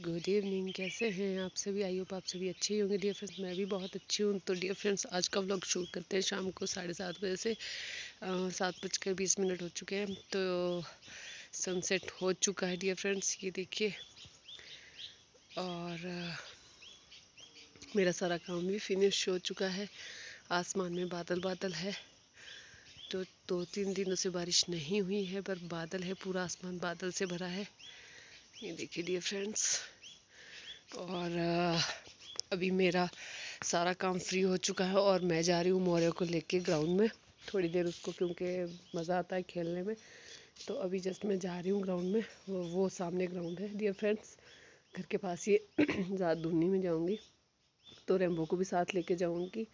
Good evening कैसे हैं आप सभी? आई होप आप सभी अच्छे ही होंगे। डियर फ्रेंड्स मैं भी बहुत अच्छी हूँ। तो डियर फ्रेंड्स आज का व्लॉग शूट करते हैं शाम को साढ़े सात बजे से। सात बजकर बीस मिनट हो चुके हैं। तो सनसेट हो चुका है डियर फ्रेंड्स ये देखिए। और आ, मेरा सारा काम भी फिनिश हो चुका है। आसमान में बादल बादल है। तो दो तीन दिनों से बारिश नहीं हुई है पर बादल है पूरा आसमान बादल से भरा है। ये देखिए डियर फ्रेंड्स और अभी मेरा सारा काम फ्री हो चुका है और मैं जा रही हूँ मौर्य को लेके ग्राउंड में थोड़ी देर उसको, क्योंकि मज़ा आता है खेलने में. तो अभी जस्ट मैं जा रही हूँ ग्राउंड में. वो वो सामने ग्राउंड है. डियर फ्रेंड्स घर के पास ही ज़्यादा दूनी में जाऊँगी. तो रेम्बो को भी साथ लेके जाऊँगी.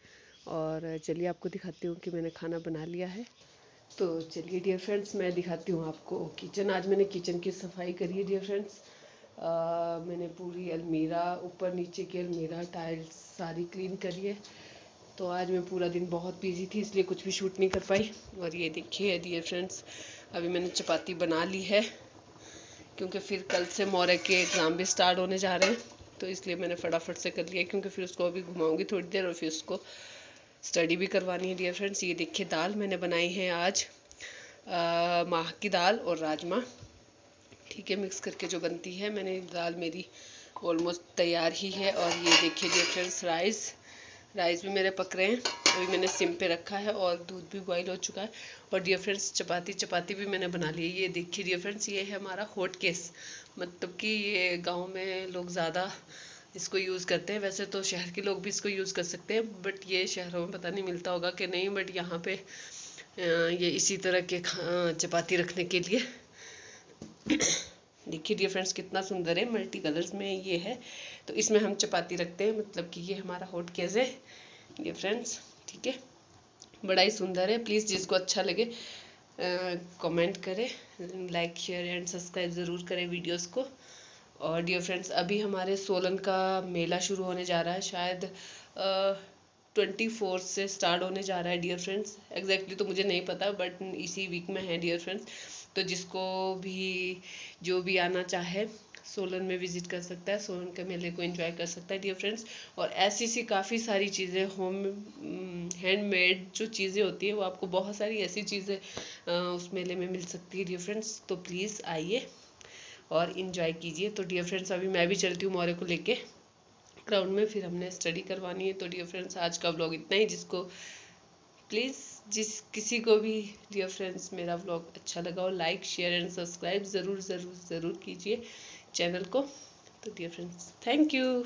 और चलिए आपको दिखाती हूँ कि मैंने खाना बना लिया है. तो चलिए डियर फ्रेंड्स मैं दिखाती हूँ आपको किचन आज मैंने किचन की सफ़ाई करी है डियर फ्रेंड्स मैंने पूरी अलमीरा, ऊपर नीचे की अलमीरा टाइल्स सारी क्लीन करी है। तो आज मैं पूरा दिन बहुत बिज़ी थी, इसलिए कुछ भी शूट नहीं कर पाई। और ये देखिए डियर फ्रेंड्स अभी मैंने चपाती बना ली है, क्योंकि फिर कल से मोरे के एग्ज़ाम भी स्टार्ट होने जा रहे हैं। तो इसलिए मैंने फटाफट से कर लिया, क्योंकि फिर उसको अभी घुमाऊँगी थोड़ी देर और फिर उसको स्टडी भी करवानी है डियर फ्रेंड्स ये देखिए दाल मैंने बनाई है आज माह की दाल और राजमा। ठीक है मिक्स करके जो बनती है, मैंने दाल मेरी ऑलमोस्ट तैयार ही है। और ये देखिए डियर फ्रेंड्स राइस राइस भी मेरे पक रहे हैं, अभी मैंने सिम पे रखा है और दूध भी बॉईल हो चुका है। और डियर फ्रेंड्स चपाती चपाती भी मैंने बना ली है। ये देखिए डियर फ्रेंड्स ये है हमारा हॉट केस मतलब कि ये गाँव में लोग ज़्यादा इसको यूज़ करते हैं। वैसे तो शहर के लोग भी इसको यूज़ कर सकते हैं बट ये शहरों में पता नहीं मिलता होगा कि नहीं बट यहाँ पे ये इसी तरह के चपाती रखने के लिए। देखिए डियर फ्रेंड्स कितना सुंदर है मल्टी कलर्स में ये है। तो इसमें हम चपाती रखते हैं मतलब कि ये हमारा हॉट केस है डियर फ्रेंड्स ठीक है? बड़ा ही सुंदर है। प्लीज़ जिसको अच्छा लगे कमेंट करें लाइक शेयर एंड सब्सक्राइब ज़रूर करें वीडियोस को। और डियर फ्रेंड्स अभी हमारे सोलन का मेला शुरू होने जा रहा है, शायद ट्वेंटी फोर्थ से स्टार्ट होने जा रहा है डियर फ्रेंड्स एग्जैक्टली तो मुझे नहीं पता बट इसी वीक में है डियर फ्रेंड्स तो जिसको भी, जो भी आना चाहे, सोलन में विज़िट कर सकता है, सोलन के मेले को एंजॉय कर सकता है डियर फ्रेंड्स और ऐसी सी काफ़ी सारी चीज़ें होम हैंडमेड जो चीज़ें होती हैं, वो आपको बहुत सारी ऐसी चीज़ें उस मेले में मिल सकती है डियर फ्रेंड्स तो प्लीज़ आइए. और इन्जॉय कीजिए। तो डियर फ्रेंड्स अभी मैं भी चलती हूँ मोरे को लेके। ग्राउंड में फिर हमने स्टडी करवानी है। तो डियर फ्रेंड्स आज का ब्लॉग इतना ही। जिसको प्लीज़ जिस किसी को भी डियर फ्रेंड्स मेरा ब्लॉग अच्छा लगा हो लाइक शेयर एंड सब्सक्राइब ज़रूर ज़रूर ज़रूर कीजिए चैनल को। तो डियर फ्रेंड्स थैंक यू